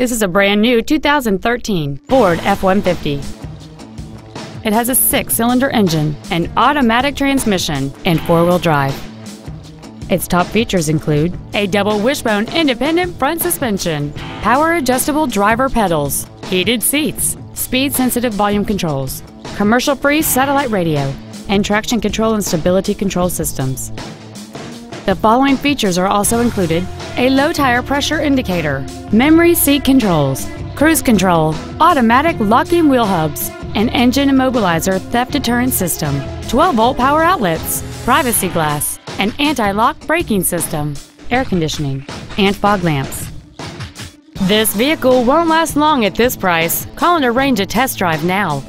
This is a brand new 2013 Ford F-150. It has a six-cylinder engine, an automatic transmission, and four-wheel drive. Its top features include a double wishbone independent front suspension, power adjustable driver pedals, heated seats, speed sensitive volume controls, commercial free satellite radio, and traction control and stability control systems. The following features are also included a low tire pressure indicator, memory seat controls, cruise control, automatic locking wheel hubs, an engine immobilizer theft deterrent system, 12 volt power outlets, privacy glass, an anti lock braking system, air conditioning, and fog lamps. This vehicle won't last long at this price. Call and arrange a test drive now.